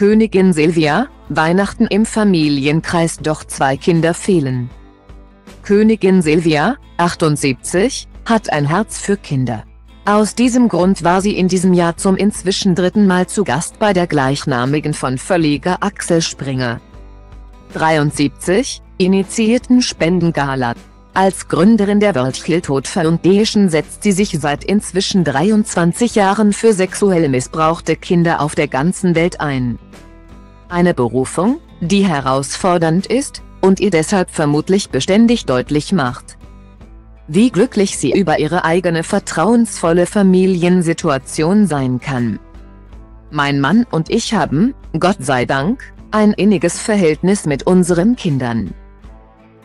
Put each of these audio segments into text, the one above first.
Königin Silvia, Weihnachten im Familienkreis doch zwei Kinder fehlen. Königin Silvia, 78, hat ein Herz für Kinder. Aus diesem Grund war sie in diesem Jahr zum inzwischen dritten Mal zu Gast bei der gleichnamigen von Verleger Axel Springer. 73, initiierten Spendengala. Als Gründerin der World Childhood Foundation setzt sie sich seit inzwischen 23 Jahren für sexuell missbrauchte Kinder auf der ganzen Welt ein. Eine Berufung, die herausfordernd ist, und ihr deshalb vermutlich beständig deutlich macht, wie glücklich sie über ihre eigene vertrauensvolle Familiensituation sein kann. Mein Mann und ich haben, Gott sei Dank, ein inniges Verhältnis mit unseren Kindern.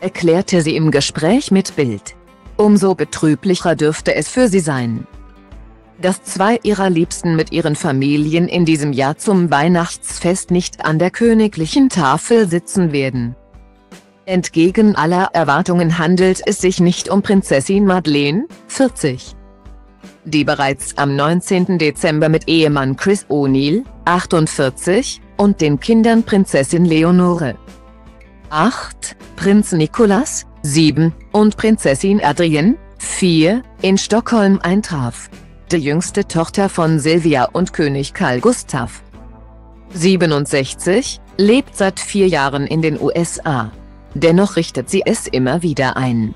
Erklärte sie im Gespräch mit Bild. Umso betrüblicher dürfte es für sie sein, dass zwei ihrer Liebsten mit ihren Familien in diesem Jahr zum Weihnachtsfest nicht an der königlichen Tafel sitzen werden. Entgegen aller Erwartungen handelt es sich nicht um Prinzessin Madeleine, 40. Die bereits am 19. Dezember mit Ehemann Chris O'Neill, 48, und den Kindern Prinzessin Leonore, 8, Prinz Nicolas, 7, und Prinzessin Adrienne, 4, in Stockholm eintraf. Die jüngste Tochter von Silvia und König Karl Gustav, 67, lebt seit vier Jahren in den USA. Dennoch richtet sie es immer wieder ein.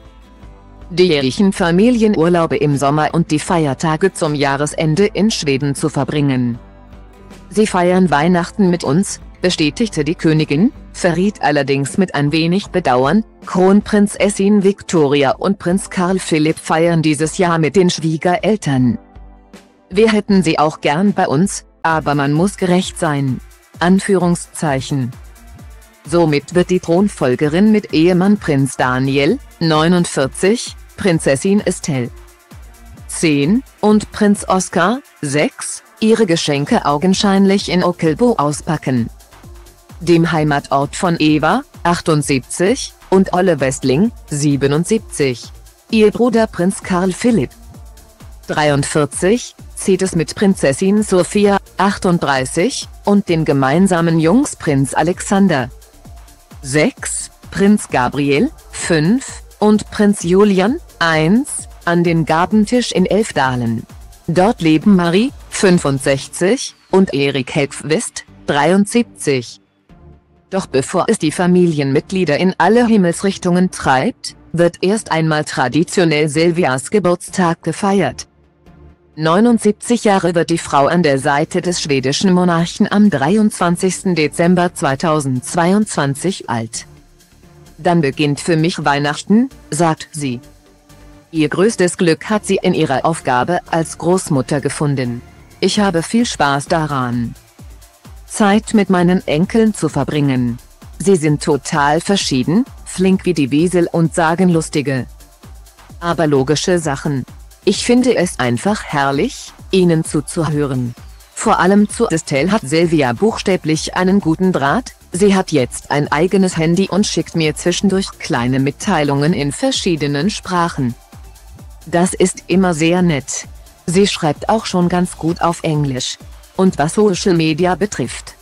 Die jährlichen Familienurlaube im Sommer und die Feiertage zum Jahresende in Schweden zu verbringen. Sie feiern Weihnachten mit uns, bestätigte die Königin, verriet allerdings mit ein wenig Bedauern, Kronprinzessin Victoria und Prinz Karl Philipp feiern dieses Jahr mit den Schwiegereltern. Wir hätten sie auch gern bei uns, aber man muss gerecht sein. Anführungszeichen. Somit wird die Thronfolgerin mit Ehemann Prinz Daniel, 49, Prinzessin Estelle, 10, und Prinz Oscar, 6, ihre Geschenke augenscheinlich in Ockelbo auspacken. Dem Heimatort von Eva, 78, und Olle Westling, 77. Ihr Bruder Prinz Karl Philipp, 43, zieht es mit Prinzessin Sophia, 38, und den gemeinsamen Jungs Prinz Alexander, 6, Prinz Gabriel, 5, und Prinz Julian, 1, an den Gabentisch in Elfdalen. Dort leben Marie, 65, und Erik Helfwist, 73. Doch bevor es die Familienmitglieder in alle Himmelsrichtungen treibt, wird erst einmal traditionell Silvias Geburtstag gefeiert. 79 Jahre wird die Frau an der Seite des schwedischen Monarchen am 23. Dezember 2022 alt. Dann beginnt für mich Weihnachten, sagt sie. Ihr größtes Glück hat sie in ihrer Aufgabe als Großmutter gefunden. Ich habe viel Spaß daran, Zeit mit meinen Enkeln zu verbringen. Sie sind total verschieden, flink wie die Wiesel und sagen lustige, aber logische Sachen. Ich finde es einfach herrlich, ihnen zuzuhören. Vor allem zu Estelle hat Silvia buchstäblich einen guten Draht, sie hat jetzt ein eigenes Handy und schickt mir zwischendurch kleine Mitteilungen in verschiedenen Sprachen. Das ist immer sehr nett. Sie schreibt auch schon ganz gut auf Englisch. Und was Social Media betrifft,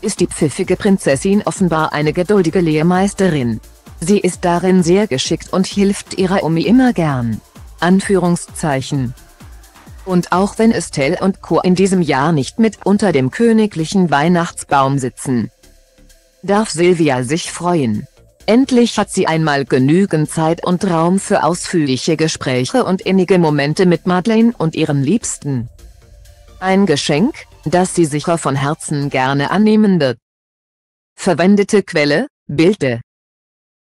ist die pfiffige Prinzessin offenbar eine geduldige Lehrmeisterin. Sie ist darin sehr geschickt und hilft ihrer Omi immer gern. Anführungszeichen. Und auch wenn Estelle und Co. in diesem Jahr nicht mit unter dem königlichen Weihnachtsbaum sitzen, darf Silvia sich freuen. Endlich hat sie einmal genügend Zeit und Raum für ausführliche Gespräche und innige Momente mit Madeleine und ihren Liebsten. Ein Geschenk, das sie sicher von Herzen gerne annehmen wird. Verwendete Quelle, Bilde